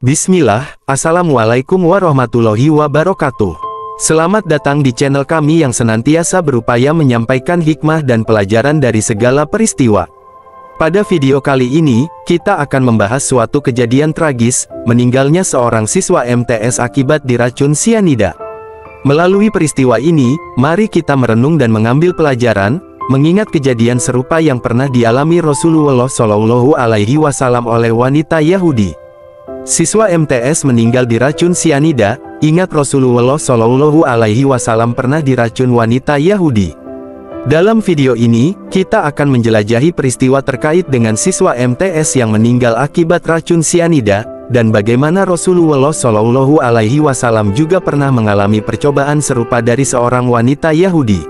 Bismillah, Assalamualaikum warahmatullahi wabarakatuh. Selamat datang di channel kami yang senantiasa berupaya menyampaikan hikmah dan pelajaran dari segala peristiwa. Pada video kali ini, kita akan membahas suatu kejadian tragis, meninggalnya seorang siswa MTS akibat diracun sianida. Melalui peristiwa ini, mari kita merenung dan mengambil pelajaran, mengingat kejadian serupa yang pernah dialami Rasulullah Shallallahu Alaihi Wasallam oleh wanita Yahudi. Siswa MTS meninggal diracun sianida, ingat Rasulullah Shallallahu Alaihi Wasallam pernah diracun wanita Yahudi. Dalam video ini, kita akan menjelajahi peristiwa terkait dengan siswa MTS yang meninggal akibat racun sianida, dan bagaimana Rasulullah Shallallahu Alaihi Wasallam juga pernah mengalami percobaan serupa dari seorang wanita Yahudi.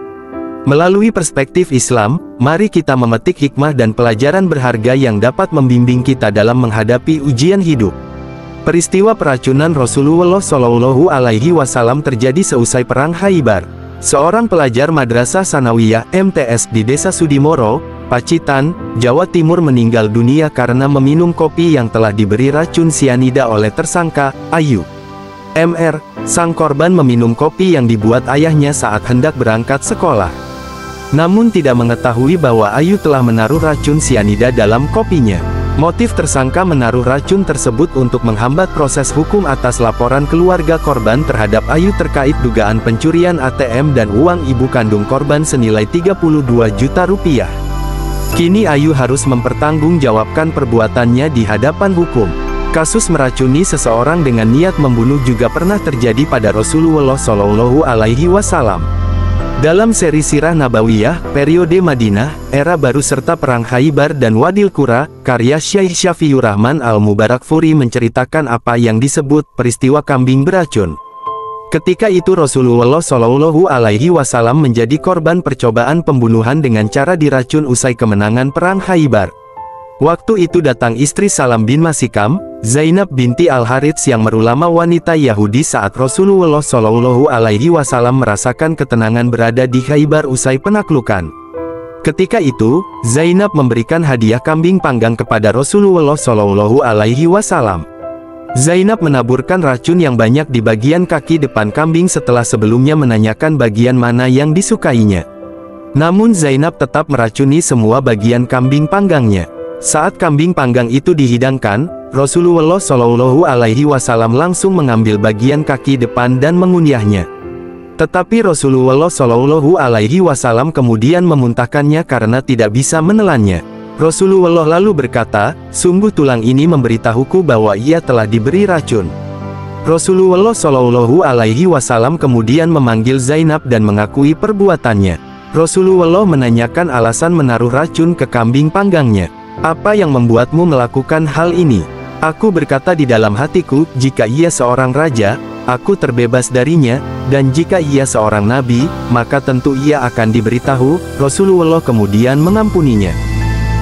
Melalui perspektif Islam, mari kita memetik hikmah dan pelajaran berharga yang dapat membimbing kita dalam menghadapi ujian hidup. Peristiwa peracunan Rasulullah Shallallahu Alaihi Wasallam terjadi seusai perang Haibar. Seorang pelajar Madrasah Sanawiyah MTS di Desa Sudimoro, Pacitan, Jawa Timur meninggal dunia karena meminum kopi yang telah diberi racun sianida oleh tersangka, Ayu. MR, sang korban meminum kopi yang dibuat ayahnya saat hendak berangkat sekolah. Namun tidak mengetahui bahwa Ayu telah menaruh racun sianida dalam kopinya. Motif tersangka menaruh racun tersebut untuk menghambat proses hukum atas laporan keluarga korban terhadap Ayu terkait dugaan pencurian ATM dan uang ibu kandung korban senilai 32 juta rupiah. Kini Ayu harus mempertanggungjawabkan perbuatannya di hadapan hukum. Kasus meracuni seseorang dengan niat membunuh juga pernah terjadi pada Rasulullah Shallallahu Alaihi Wasallam. Dalam seri Sirah Nabawiyah, periode Madinah, era baru serta Perang Haibar dan Wadil Qura, karya Syekh Syafiur Rahman Al-Mubarak Furi menceritakan apa yang disebut peristiwa kambing beracun. Ketika itu Rasulullah Shallallahu Alaihi Wasallam menjadi korban percobaan pembunuhan dengan cara diracun usai kemenangan perang Haibar. Waktu itu datang istri Salam bin Masikam, Zainab binti Al Harits yang merulama wanita Yahudi saat Rasulullah Shallallahu Alaihi Wasallam merasakan ketenangan berada di Haibar usai penaklukan. Ketika itu, Zainab memberikan hadiah kambing panggang kepada Rasulullah Shallallahu Alaihi Wasallam. Zainab menaburkan racun yang banyak di bagian kaki depan kambing setelah sebelumnya menanyakan bagian mana yang disukainya. Namun Zainab tetap meracuni semua bagian kambing panggangnya. Saat kambing panggang itu dihidangkan, Rasulullah Shallallahu Alaihi Wasallam langsung mengambil bagian kaki depan dan mengunyahnya. Tetapi Rasulullah Shallallahu Alaihi Wasallam kemudian memuntahkannya karena tidak bisa menelannya. Rasulullah lalu berkata, sungguh tulang ini memberitahuku bahwa ia telah diberi racun. Rasulullah Shallallahu Alaihi Wasallam kemudian memanggil Zainab dan mengakui perbuatannya. Rasulullah menanyakan alasan menaruh racun ke kambing panggangnya. Apa yang membuatmu melakukan hal ini? Aku berkata di dalam hatiku, jika ia seorang raja, aku terbebas darinya, dan jika ia seorang nabi, maka tentu ia akan diberitahu, Rasulullah kemudian mengampuninya.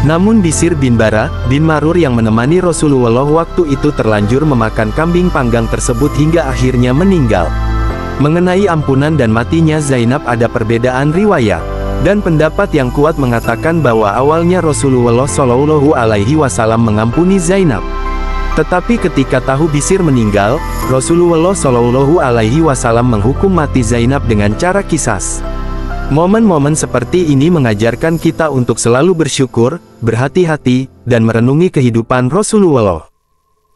Namun Bisir bin Bara, bin Marur yang menemani Rasulullah waktu itu terlanjur memakan kambing panggang tersebut hingga akhirnya meninggal. Mengenai ampunan dan matinya Zainab ada perbedaan riwayat. Dan pendapat yang kuat mengatakan bahwa awalnya Rasulullah Shallallahu Alaihi Wasallam mengampuni Zainab. Tetapi ketika tahu Bisir meninggal, Rasulullah Shallallahu Alaihi Wasallam menghukum mati Zainab dengan cara kisas. Momen-momen seperti ini mengajarkan kita untuk selalu bersyukur, berhati-hati, dan merenungi kehidupan Rasulullah.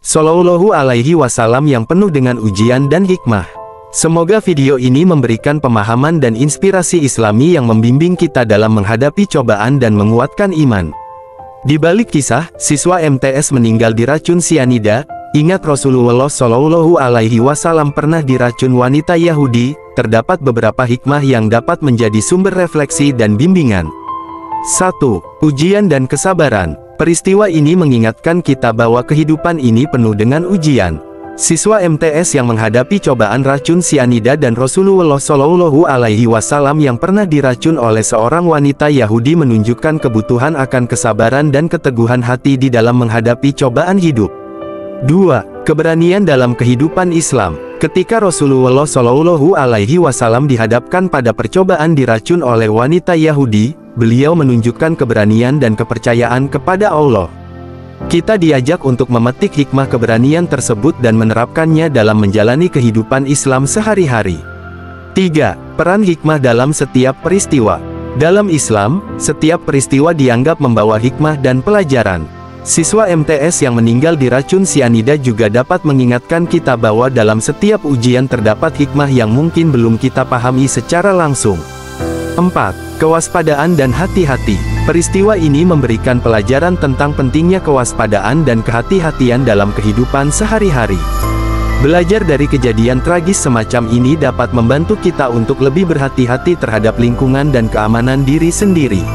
Shallallahu alaihi wasallam yang penuh dengan ujian dan hikmah. Semoga video ini memberikan pemahaman dan inspirasi islami yang membimbing kita dalam menghadapi cobaan dan menguatkan iman. Di balik kisah, siswa MTS meninggal diracun sianida, Ingat Rasulullah Shallallahu Alaihi Wasallam pernah diracun wanita Yahudi, terdapat beberapa hikmah yang dapat menjadi sumber refleksi dan bimbingan. 1. Ujian dan kesabaran. Peristiwa ini mengingatkan kita bahwa kehidupan ini penuh dengan ujian. Siswa MTS yang menghadapi cobaan racun sianida dan Rasulullah Shallallahu Alaihi Wasallam yang pernah diracun oleh seorang wanita Yahudi menunjukkan kebutuhan akan kesabaran dan keteguhan hati di dalam menghadapi cobaan hidup. 2. Keberanian dalam kehidupan Islam. Ketika Rasulullah Shallallahu Alaihi Wasallam dihadapkan pada percobaan diracun oleh wanita Yahudi, beliau menunjukkan keberanian dan kepercayaan kepada Allah. Kita diajak untuk memetik hikmah keberanian tersebut dan menerapkannya dalam menjalani kehidupan Islam sehari-hari. 3. Peran hikmah dalam setiap peristiwa Dalam Islam, setiap peristiwa dianggap membawa hikmah dan pelajaran. Siswa MTS yang meninggal di racun sianida juga dapat mengingatkan kita bahwa dalam setiap ujian terdapat hikmah yang mungkin belum kita pahami secara langsung. 4. Kewaspadaan dan hati-hati Peristiwa ini memberikan pelajaran tentang pentingnya kewaspadaan dan kehati-hatian dalam kehidupan sehari-hari. Belajar dari kejadian tragis semacam ini dapat membantu kita untuk lebih berhati-hati terhadap lingkungan dan keamanan diri sendiri.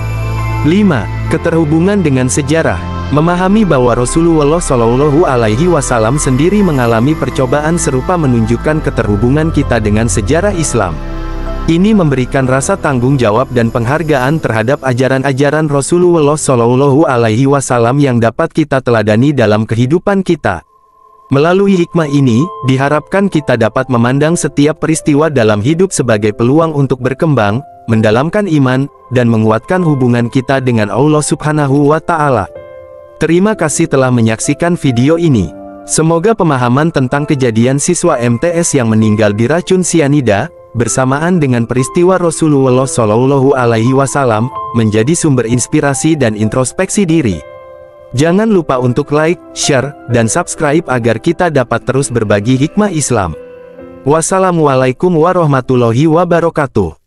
5. Keterhubungan dengan sejarah Memahami bahwa Rasulullah Shallallahu Alaihi Wasallam sendiri mengalami percobaan serupa menunjukkan keterhubungan kita dengan sejarah Islam. Ini memberikan rasa tanggung jawab dan penghargaan terhadap ajaran-ajaran Rasulullah Shallallahu Alaihi Wasallam yang dapat kita teladani dalam kehidupan kita. Melalui hikmah ini, diharapkan kita dapat memandang setiap peristiwa dalam hidup sebagai peluang untuk berkembang, mendalamkan iman, dan menguatkan hubungan kita dengan Allah Subhanahu wa Ta'ala. Terima kasih telah menyaksikan video ini. Semoga pemahaman tentang kejadian siswa MTS yang meninggal di racun sianida bersamaan dengan peristiwa Rasulullah Shallallahu Alaihi Wasallam, menjadi sumber inspirasi dan introspeksi diri. Jangan lupa untuk like, share, dan subscribe agar kita dapat terus berbagi hikmah Islam. Wassalamualaikum warahmatullahi wabarakatuh.